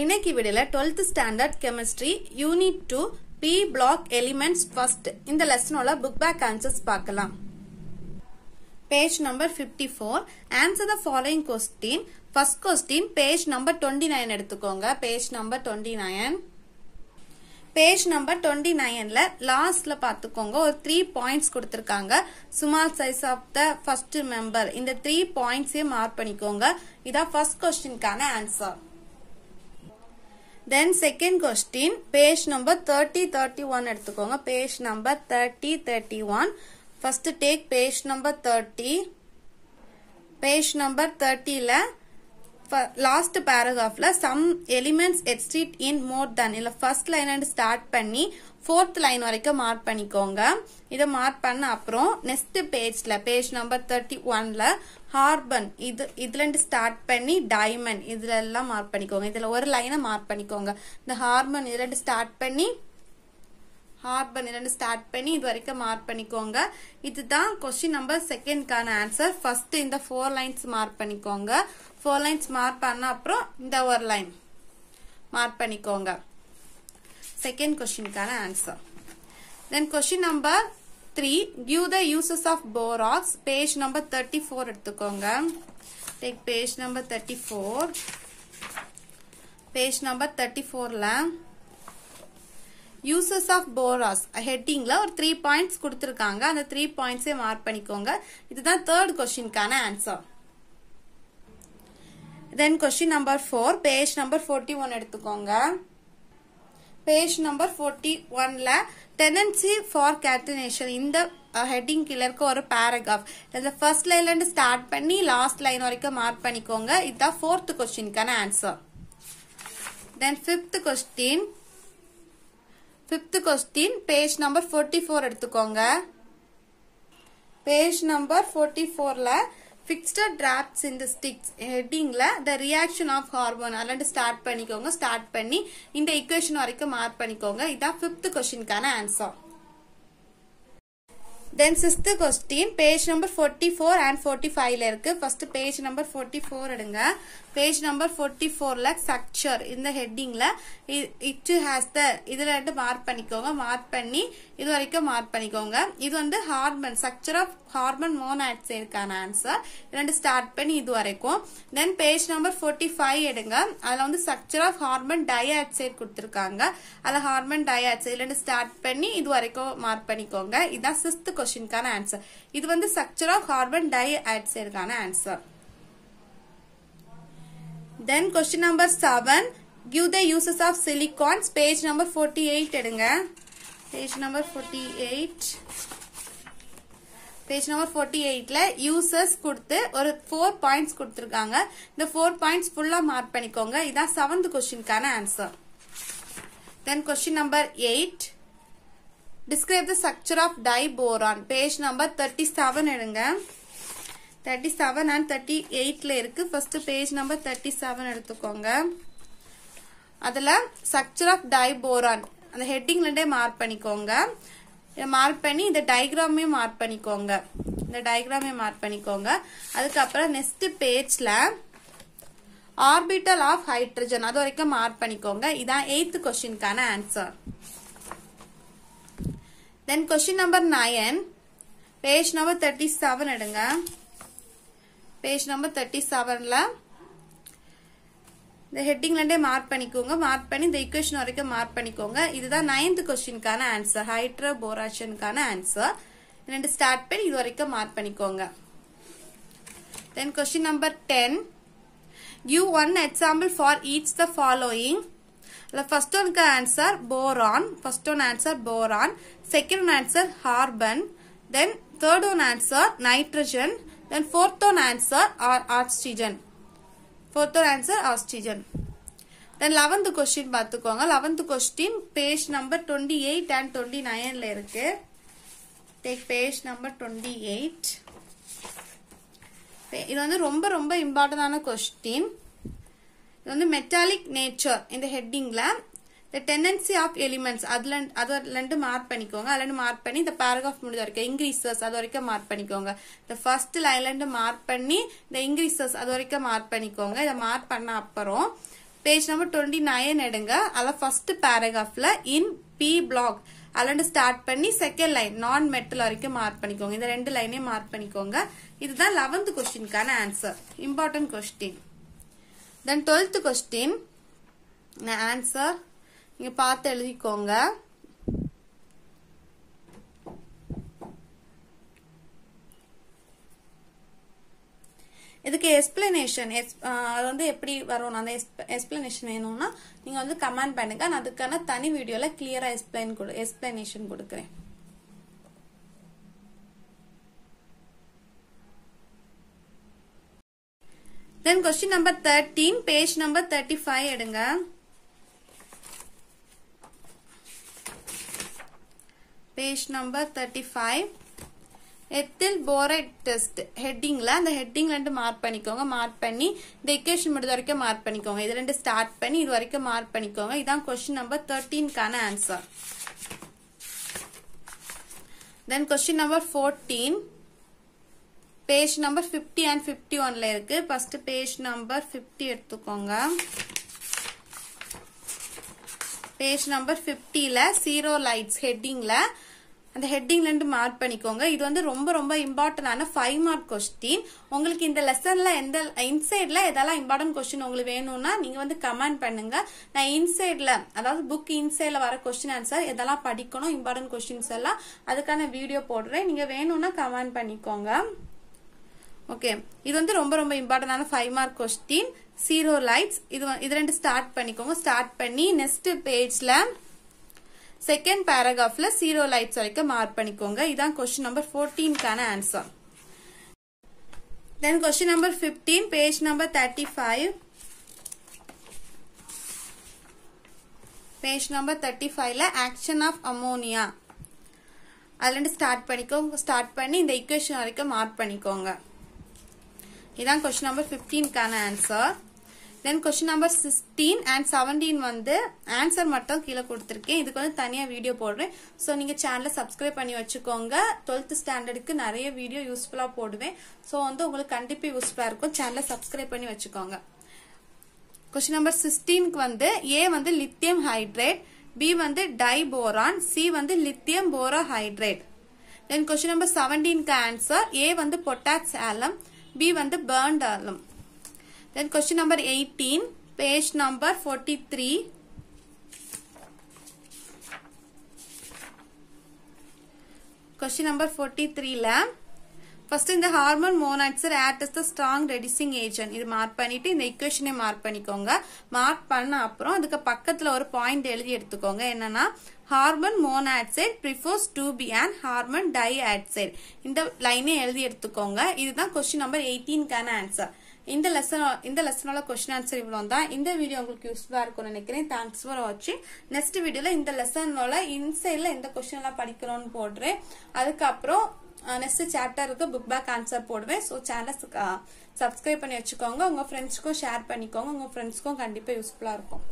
இன்னைக்கு வீடியோல 12th standard chemistry unit two p block elements first இந்த லெசனோட புக் பேக் ஆன்சர்ஸ் பார்க்கலாம். Page number 54 answer the following question first question page number 29 எடுத்துக்கோங்க. Page number 29 page number twenty நைன்ல லாஸ்ட்ல பாத்துக்கோங்க ஒரு த்ரீ பாயிண்ட்ஸ் கொடுத்துருக்காங்க. Small size of the first member இந்த த்ரீ பாயிண்ட்ஸையும் மார்க் பண்ணிக்கோங்க. இதான் first கொஸ்டின்கான answer then second question page number thirty thirty one எடுத்துக்கோங்க. Page number thirty thirty one first take page number thirty page number தேர்ட்டியில் last பேராகிராஃப்ல some elements exist in more than இல்ல first line start பண்ணி fourth line வரைக்கும் mark பண்ணிக்கோங்க. இதை mark பண்ண அப்புறம் next பேஜ்ல page number thirty ஒன்ல ஹார்பன் இது இதுல இருந்து ஸ்டார்ட் பண்ணி டைமண்ட் இதுல எல்லாம் மார்க் பண்ணிக்கோங்க. இதுல ஒரு லைனை மார்க் பண்ணிக்கோங்க. இந்த ஹார்பன் இதுல ஸ்டார்ட் பண்ணி ஹார்பன் இரண்டு ஸ்டார்ட் பண்ணி இது வரைக்கும் மார்க் பண்ணிக்கோங்க. இதுதான் கொஸ்டின் நம்பர் செகண்ட்கான ஆன்சர் ஃபர்ஸ்ட் இந்த ஃபோர் லைன்ஸ் மார்க் பண்ணிக்கோங்க. ஃபோர் லைன்ஸ் மார்க் பண்ண அப்புறம் இந்த ஒரு லைன் மார்க் பண்ணிக்கோங்க. Second கொஸ்டினுக்கான answer then question number three give the uses of borax page number thirty four எடுத்துக்கோங்க. Take page number thirty four page number thirty ஃபோரில் uses of borax ஹெட்டிங்கில் ஒரு three points கொடுத்துருக்காங்க. அந்த த்ரீ பாயிண்ட்ஸே mark பண்ணிக்கோங்க. இதுதான் third கொஸ்டின்கான answer then question number four page number forty one எடுத்துக்கோங்க. பேஜ் நம்பர் ஃபோர்ட்டி ஒன்ல டெனன்சி ஃபார் கேட்டினேஷன் இந்த ஹெட்டிங் கீழே இருக்க ஒரு பேராகிராஃப் இந்த ஃபர்ஸ்ட் லைன்ல இருந்து ஸ்டார்ட் பண்ணி லாஸ்ட் லைன் வரைக்கும் மார்க் பண்ணிக்கோங்க. இதுதான் fourth கொஸ்டினுக்கான answer then fifth question fifth question page number forty four எடுத்துக்கோங்க. பேஜ் நம்பர் ஃபோர்ட்டி ஃபோர்ல ஃபிக்ஸ்டட் டிராப்ட்ஸ் இந்த ஸ்டிக்ஸ் ஹெட்டிங்கில் த ரியாக்ஷன் ஆஃப் ஹார்மோன் அதில் ஸ்டார்ட் பண்ணிக்கோங்க. ஸ்டார்ட் பண்ணி இந்த இக்குவேஷன் வரைக்கும் மார்க் பண்ணிக்கோங்க. இதான் fifth கொஸ்டின்கான answer then sixth question page number forty four and forty ஃபைவ்ல இருக்கு. First page number forty four எடுங்க. பேஜ் நம்பர் ஃபோர்ட்டி ஃபோர்ல ஸ்ட்ரக்சர் இந்த ஹெட்டிங்ல இட் ஹேஸ் த இதுல ரெண்டு மார்க் பண்ணிக்கோங்க. மார்க் பண்ணி இது வரைக்கும் மார்க் பண்ணிக்கோங்க. இது வந்து ஹார்மன் ஸ்ட்ரக்சர் ஆஃப் ஹார்மன் மோனாட்ஸ் இருக்கான ஆன்சர் ரெண்டு ஸ்டார்ட் பண்ணி இது வரைக்கும். Then page number forty five எடுங்க. அதுல வந்து ஸ்ட்ரக்சர் ஆஃப் ஹார்மன் டயாக்சைடு கொடுத்துருக்காங்க. அதுல ஹார்மன் டயாக்சைடு ரெண்டு ஸ்டார்ட் பண்ணி இது வரைக்கும் மார்க் பண்ணிக்கோங்க. இதுதான் சிக்ஸ்த் கொஸ்டின்கான ஆன்சர் இது வந்து ஸ்ட்ரக்சர் ஆஃப் கார்பன் டை ஆக்சைடுக்கான answer then question number seven give the uses of silicones page number forty eight எடுங்க. Page number forty eight page number forty எயிட்ல யூசர்ஸ் கொடுத்து ஒரு ஃபோர் பாயிண்ட்ஸ் கொடுத்துருக்காங்க. இந்த ஃபோர் பாயிண்ட்ஸ் ஃபுல்லா மார்க் பண்ணிக்கோங்க. இதான் seventh கொஸ்டின்கான answer then question number eight describe the structure of diborane page number thirty seven எடுங்க. தேர்ட்டி செவன் அண்ட் தேர்ட்டி எயிட்டில் இருக்குது first page number thirty seven எடுத்துக்கோங்க. அதில் ஸ்ட்ரக்சர் ஆஃப் டை போரான் அந்த ஹெட்டிங்லேருந்தே mark பண்ணிக்கோங்க. மார்க் பண்ணி இந்த டயக்ராமே மார்க் பண்ணிக்கோங்க. இந்த டயக்ராமே மார்க் பண்ணிக்கோங்க. அதுக்கப்புறம் நெக்ஸ்ட் பேஜ்ல ஆர்பிட்டல் ஆஃப் ஹைட்ரஜன் அது வரைக்கும் மார்க் பண்ணிக்கோங்க. இதான் eighth கொஸ்டின்கான answer then question number nine page number thirty seven எடுங்க. பேஜ் நம்பர் தேர்ட்டி செவன்ல இந்த ஹெட்டிங்லேருந்தே மார்க் பண்ணிக்கோங்க. மார்க் பண்ணி இந்த இக்குவேஷன் வரைக்கும் மார்க் பண்ணிக்கோங்க. இதுதான் நைன்த் கொஸ்டினுக்கான ஆன்சர் ஹைட்ரோ போராஷனுக்கான ஆன்சர் ரெண்டு ஸ்டார்ட் பண்ணி இது வரைக்கும் மார்க் பண்ணிக்கோங்க. Then question number ten give one example for each the following first ஒன்க்கு answer boron first one answer boron second one answer carbon then third one answer nitrogen then fourth one answer oxygen fourth one answer oxygen then eleventh question பார்த்துக்கோங்க eleventh question page number twenty eight and twenty நைனில் இருக்கு. Take page number twenty eight இது வந்து ரொம்ப ரொம்ப இம்பார்ட்டண்டான question இது வந்து மெட்டாலிக் நேச்சர் இந்த ஹெட்டிங்ல த டெண்டன்சி ஆஃப் எலிமெண்ட்ஸ் அதுல அதுல இருந்து மார்க் பண்ணிக்கோங்க. அதுல இருந்து மார்க் பண்ணி இந்த பேராகிராஃப் முடிஞ்ச வரைக்கும் இன்க்ரீசஸ் அது வரைக்கும் மார்க் பண்ணிக்கோங்க. இந்த ஃபர்ஸ்ட் லைன்ல இருந்து மார்க் பண்ணி இந்த இன்க்ரீசஸ் அது வரைக்கும் மார்க் பண்ணிக்கோங்க. இதை மார்க் பண்ண அப்புறம் பேஜ் நம்பர் டுவெண்ட்டி நைன் எடுங்க. அதில் ஃபர்ஸ்ட் பேராகிராஃப்ல இன் பி பிளாக் அதுலேருந்து ஸ்டார்ட் பண்ணி செகண்ட் லைன் நான் மெட்டல் வரைக்கும் மார்க் பண்ணிக்கோங்க. இந்த ரெண்டு லைனையும் மார்க் பண்ணிக்கோங்க. இதுதான் eleventh கொஸ்டினுக்கான answer important question then twelfth question answer நீங்க பார்த்து எழுதிக்கோங்க. இதுக்கு எக்ஸ்பிளனேஷன் அது வந்து எப்படி வரும் அந்த எக்ஸ்பிளனேஷன் வேணும்னா நீங்க வந்து கமெண்ட் பண்ணுங்க. நான் அதுக்கான தனி வீடியோல கிளியரா எக்ஸ்பிளைன் கொடு எக்ஸ்பிளனேஷன் கொடுக்குறேன். Then question number thirteen page number thirty five எடுங்க. Page number thirty five ethyl borate test ஹெட்டிங்ல அந்த ஹெட்டிங் ரெண்டு மார்க் பண்ணிக்கோங்க. மார்க் பண்ணி இந்த எக்கேஷன் முடிஞ்ச வரைக்கும் மார்க் பண்ணிக்கோங்க. இது ரெண்டு ஸ்டார்ட் பண்ணி இது வரைக்கும் மார்க் பண்ணிக்கோங்க. இதான் question number தேர்ட்டீன்கான answer then question number fourteen page number fifty and fifty ஒன்ல இருக்கு. ஃபர்ஸ்ட் பேஜ் நம்பர் ஃபிஃப்டி எடுத்துக்கோங்க. பேஜ் நம்பர் ஃபிஃப்டில ஜீரோ லைட்ஸ் ஹெட்டிங்ல அந்த ஹெட்டிங்ல இருந்து மார்க் பண்ணிக்கோங்க. இது வந்து ரொம்ப ரொம்ப இம்பார்ட்டன்டான ஃபைவ் மார்க் கொஸ்டின் உங்களுக்கு இந்த லெசன்ல எந்த இன்சைட்ல எதெல்லாம் இம்பார்ட்டன்ட் கொஸ்டின் உங்களுக்கு வேணும்னா நீங்க வந்து கமெண்ட் பண்ணுங்க. நான் இன்சைட்ல அதாவது புக் இன்சைட்ல வர கொஸ்டின் ஆன்சர் எதெல்லாம் படிக்கணும் இம்பார்ட்டன்ட் கொஸ்டின்ஸ் எல்லாம் அதுக்கான வீடியோ போடுறேன். நீங்க வேணும்னா கமெண்ட் பண்ணிக்கோங்க. ஓகே இது வந்து ரொம்ப ரொம்ப இம்பார்ட்டன்டான five mark question zeolites இது இது ரெண்டு ஸ்டார்ட் பண்ணிக்கோங்க. ஸ்டார்ட் பண்ணி நெக்ஸ்ட் பேஜ்ல செகண்ட் பேராகிராஃப்ல சீரோ லைட்ஸ் வரைக்கும் மார்க் பண்ணிக்கோங்க. இதான் question number ஃபோர்டீன்கான answer then question number fifteen page number thirty five page number thirty ஃபைவ்ல ஆக்ஷன் ஆஃப் அமோனியா அதுலேருந்து ஸ்டார்ட் பண்ணிக்கோங்க. ஸ்டார்ட் பண்ணி இந்த இக்குவேஷன் வரைக்கும் மார்க் பண்ணிக்கோங்க. இதான் question number ஃபிஃப்டீன்கான answer then question number sixteen and seventeen வந்து ஆன்சர் மட்டும் கீழே கொடுத்துருக்கேன். இதுக்கு வந்து தனியாக வீடியோ போடுறேன். ஸோ நீங்கள் சேனலை சப்ஸ்கிரைப் பண்ணி வச்சுக்கோங்க. டுவெல்த் ஸ்டாண்டர்டுக்கு நிறைய வீடியோ யூஸ்ஃபுல்லாக போடுவேன். ஸோ வந்து உங்களுக்கு கண்டிப்பாக யூஸ்ஃபுல்லாக இருக்கும். சேனலை சப்ஸ்கிரைப் பண்ணி வச்சுக்கோங்க. கொஸ்டின் நம்பர் சிக்ஸ்டீனுக்கு வந்து ஏ வந்து லித்தியம் ஹைட்ரேட் பி வந்து டை போரான் சி வந்து lithium borohydride then question number செவன்டீனுக்கு answer A வந்து பொட்டாக்ஸ் ஆலம் பி வந்து burnt alum then question number eighteen page number forty three question number forty த்ரீல first இந்த hormone monoxide is the strong reducing agent இது mark பண்ணிட்டு இந்த இக்குவேஷனை mark பண்ணிக்கோங்க. Mark பண்ண அப்புறம் அதுக்கு பக்கத்துல ஒரு பாயிண்ட் எழுதி எடுத்துக்கோங்க. என்னன்னா ஹார்மோன் மோனாட்சைட் ப்ரிஃபோர்ஸ் டூ பி அண்ட் ஹார்மோன் டை ஆட்சைட் இந்த லைனே எழுதி எடுத்துக்கோங்க. இதுதான் கொஸ்டின் நம்பர் எயிட்டீன்கான ஆன்சர் இந்த லெசன் இந்த லெசனோட கொஸ்டின் ஆன்சர் இவ்வளோ தான் இந்த வீடியோ உங்களுக்கு யூஸ்ஃபுல்லாக இருக்கும்னு நினைக்கிறேன். தேங்க்ஸ் ஃபார் வாட்சிங் நெக்ஸ்ட் வீடியோவில் இந்த லெசனோட இன்சைடில் எந்த கொஸ்டின் எல்லாம் போடுறேன். அதுக்கப்புறம் நெக்ஸ்ட் சாப்டருக்கு புக் பேக் ஆன்சர் போடுவேன். ஸோ சேனலை சப்ஸ்கிரைப் பண்ணி வச்சுக்கோங்க. உங்கள் ஃப்ரெண்ட்ஸ்க்கும் ஷேர் பண்ணிக்கோங்க. உங்கள் ஃப்ரெண்ட்ஸ்க்கும் கண்டிப்பாக யூஸ்ஃபுல்லாக இருக்கும்.